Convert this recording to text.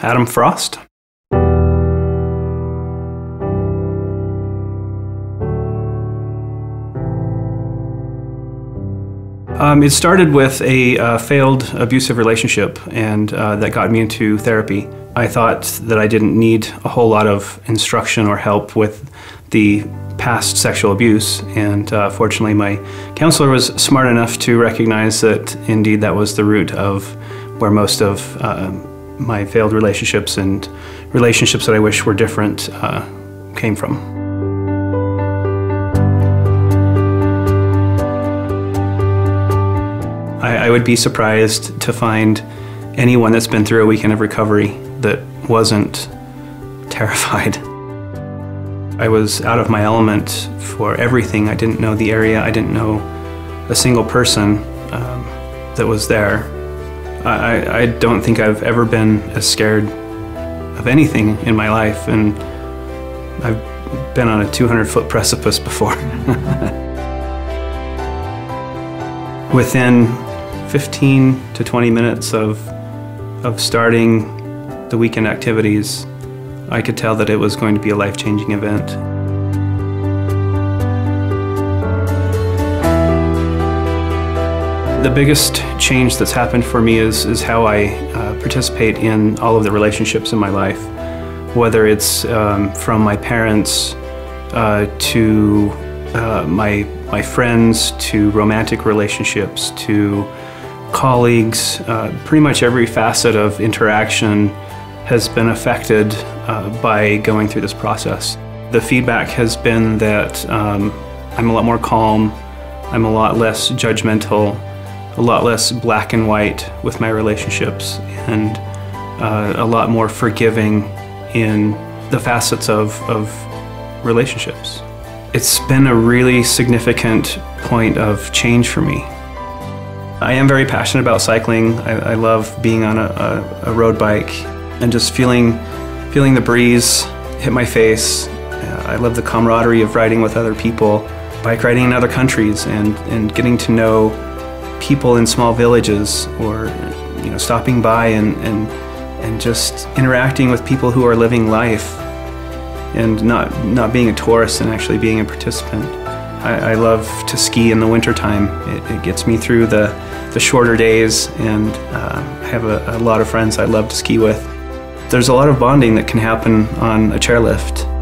Adam Frost. Um, it started with a uh, failed abusive relationship, and uh, that got me into therapy. I thought that I didn't need a whole lot of instruction or help with the past sexual abuse, and uh, fortunately, my counselor was smart enough to recognize that indeed that was the root of where most of uh, my failed relationships and relationships that I wish were different uh, came from. I, I would be surprised to find anyone that's been through a weekend of recovery that wasn't terrified. I was out of my element for everything. I didn't know the area. I didn't know a single person um, that was there. I, I don't think I've ever been as scared of anything in my life, and I've been on a 200 foot precipice before. Within 15 to 20 minutes of, of starting the weekend activities, I could tell that it was going to be a life-changing event. The biggest change that's happened for me is, is how I uh, participate in all of the relationships in my life, whether it's um, from my parents uh, to uh, my, my friends, to romantic relationships, to colleagues, uh, pretty much every facet of interaction has been affected uh, by going through this process. The feedback has been that um, I'm a lot more calm, I'm a lot less judgmental, a lot less black and white with my relationships, and uh, a lot more forgiving in the facets of, of relationships. It's been a really significant point of change for me. I am very passionate about cycling. I, I love being on a, a, a, road bike and just feeling, feeling the breeze hit my face. Uh, I love the camaraderie of riding with other people, bike riding in other countries, and, and getting to know people in small villages or you know, stopping by and, and, and just interacting with people who are living life and not, not being a tourist and actually being a participant. I, I love to ski in the wintertime. It, it gets me through the, the shorter days, and uh, I have a, a lot of friends I love to ski with. There's a lot of bonding that can happen on a chairlift.